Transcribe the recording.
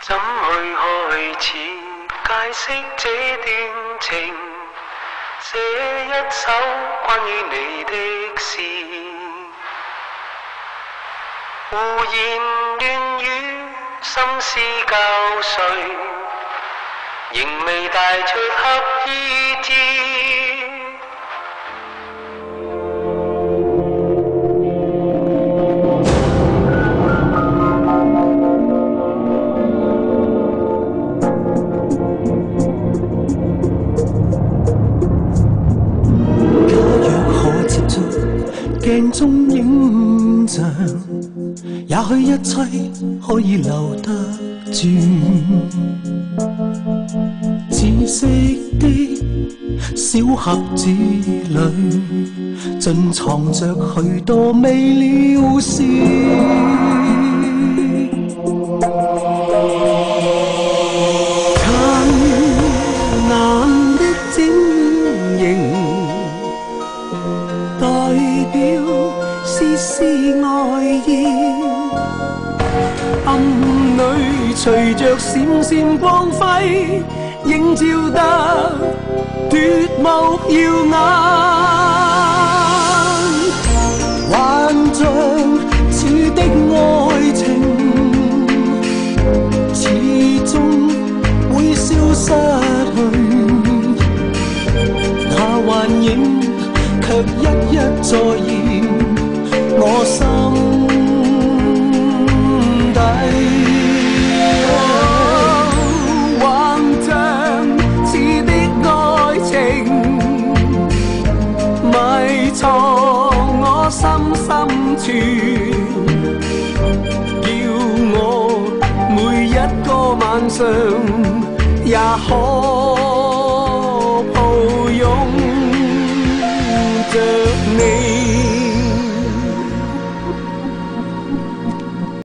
怎去开始解释这段情？写一首关于你的诗，胡言乱语，心思交瘁，仍未带出合意镜中影像，也许一切可以留得住。紫色的小盒子里，尽藏着许多未了事。是爱意，暗里随着闪闪光辉，映照得夺目耀眼。幻象似的爱情，始终会消失去。那幻影却一一再现我心底，幻象似的爱情，埋藏我心深处，叫我每一个晚上也可。